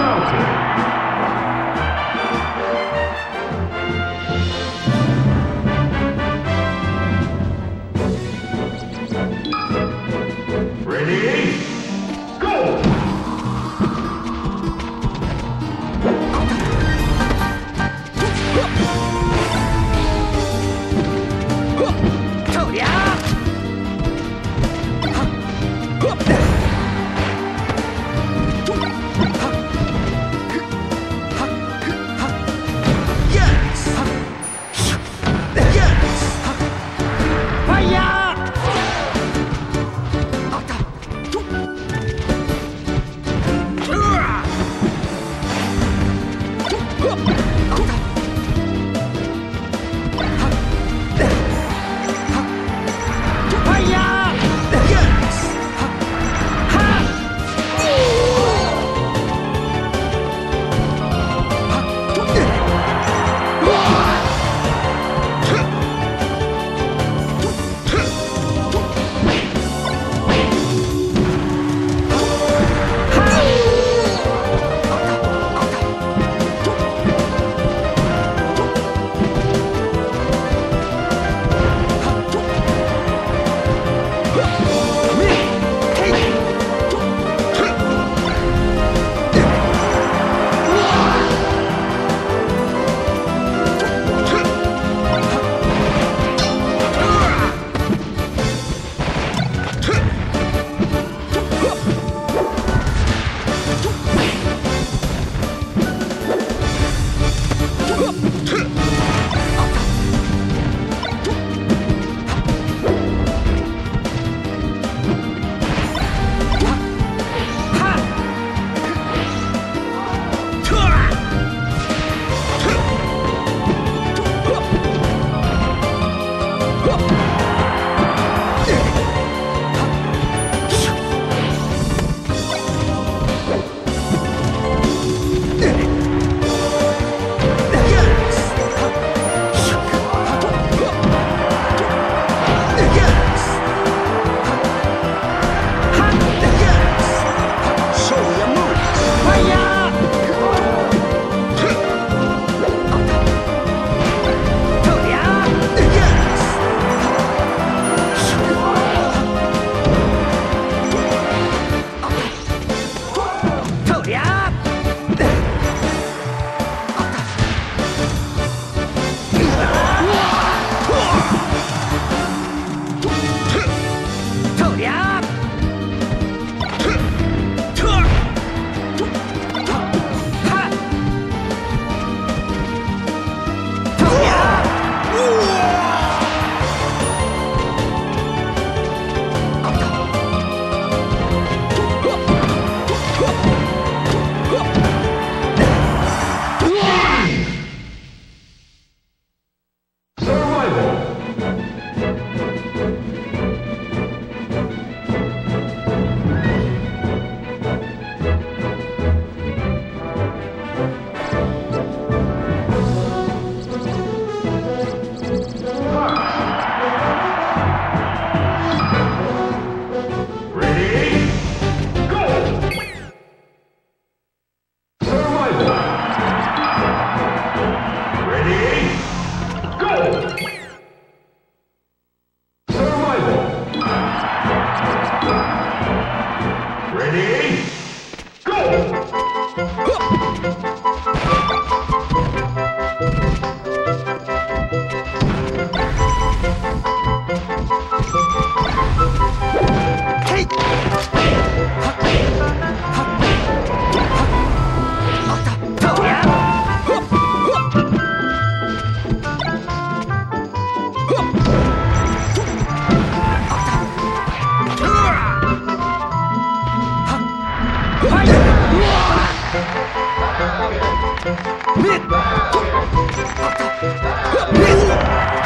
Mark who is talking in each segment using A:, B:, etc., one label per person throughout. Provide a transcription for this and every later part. A: penalty.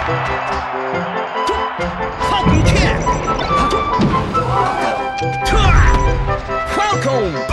A: 防空！撤！防空！撤！防空！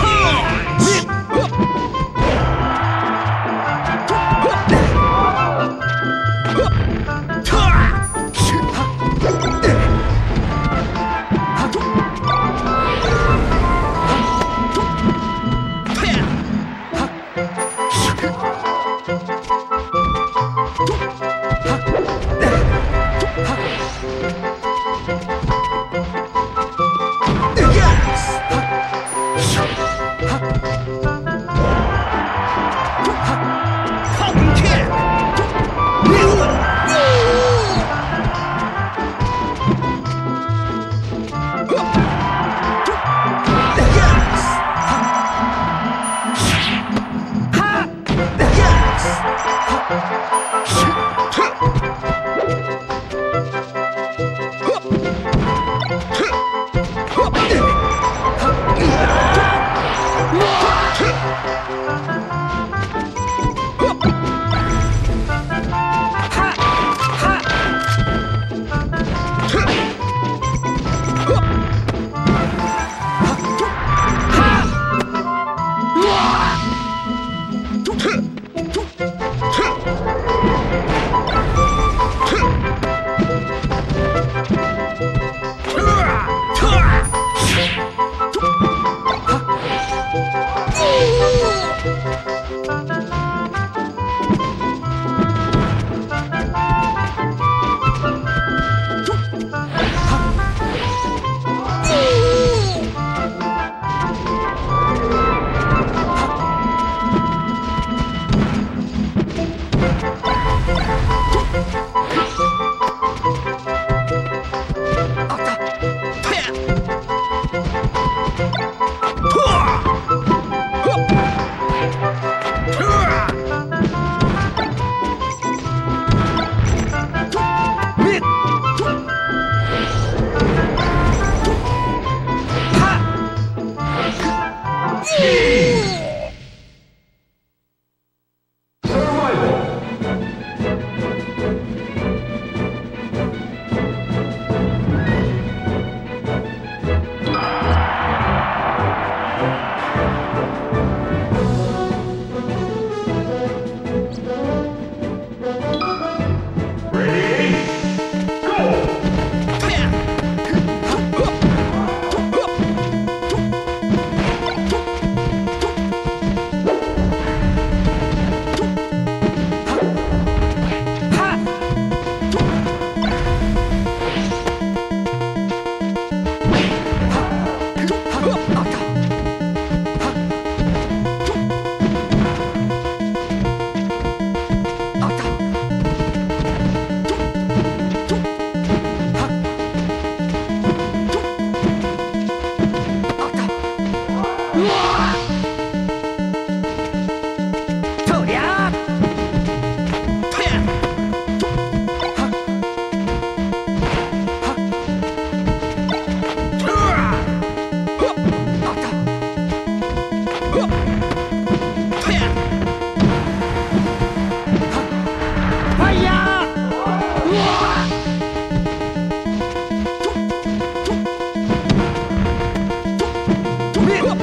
A: 우리